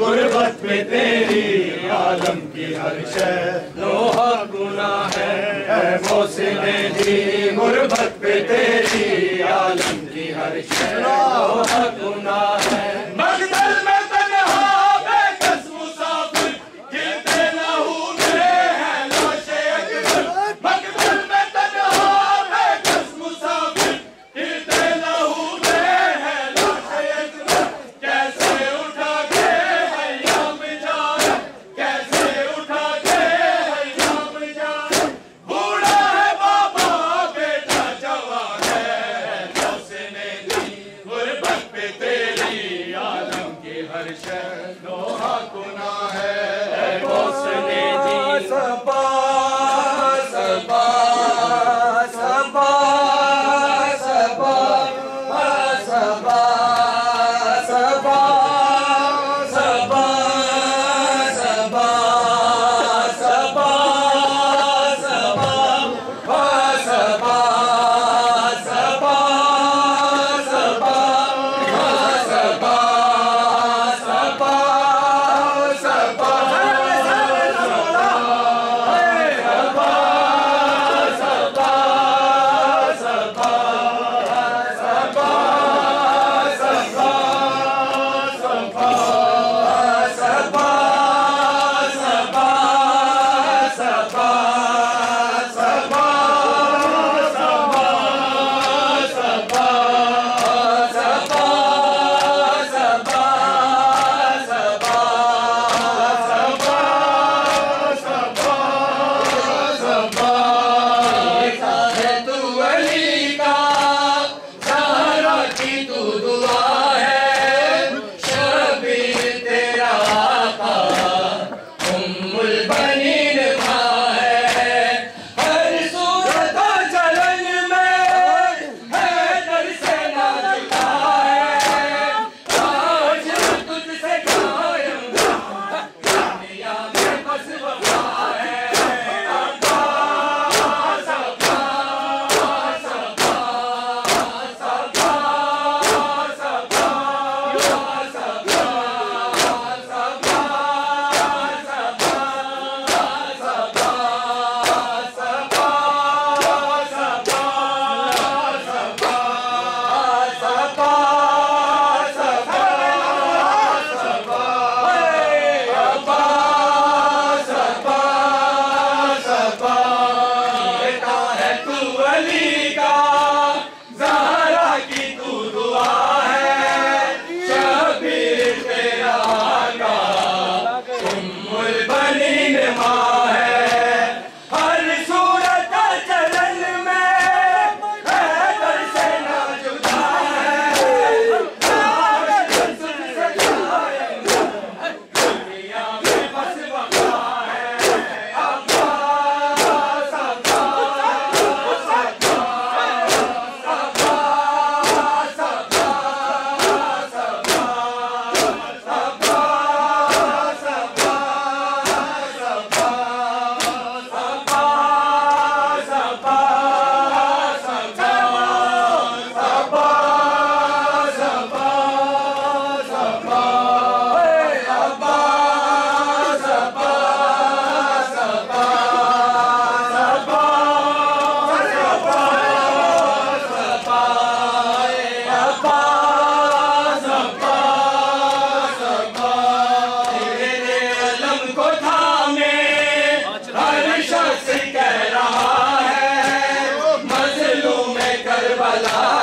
गुरबत में तेरी आलम की हर शह लोहा गुना है मोसिने जी गुर्बत पे तेरी आलम की हर शह लोहा गुना है। か भला